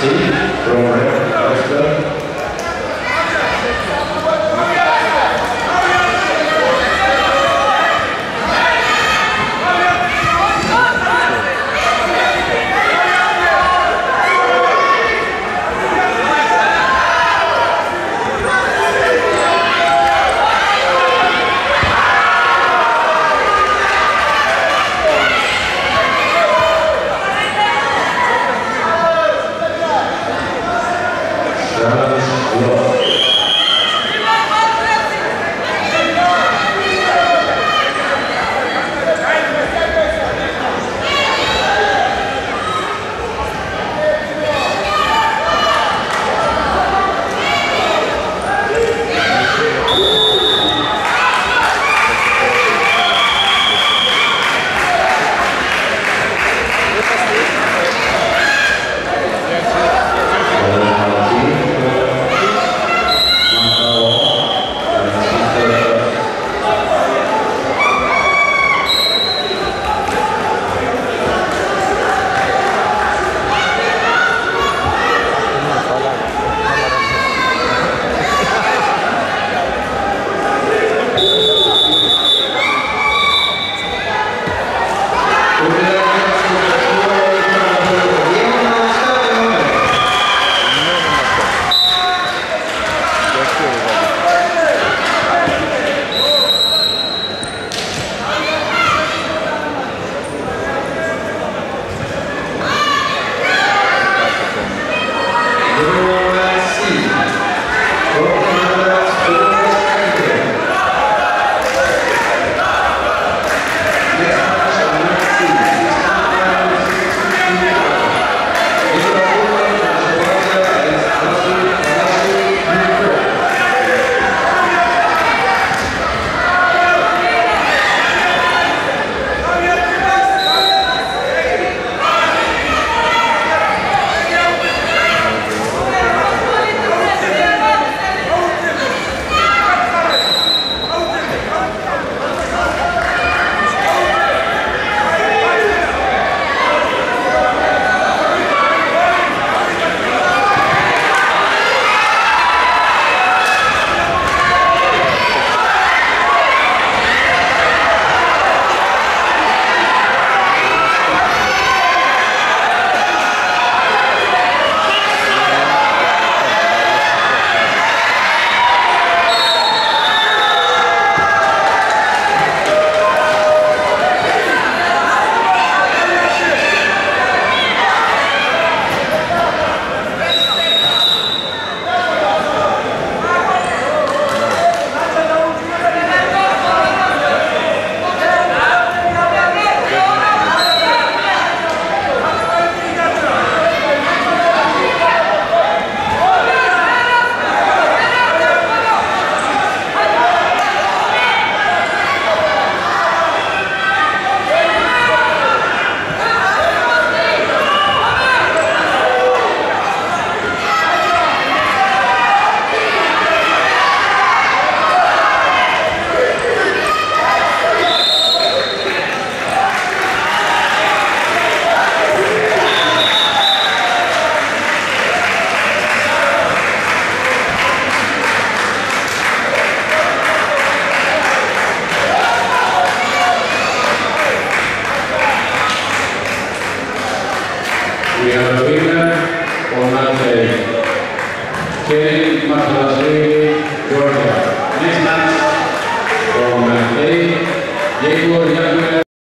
See?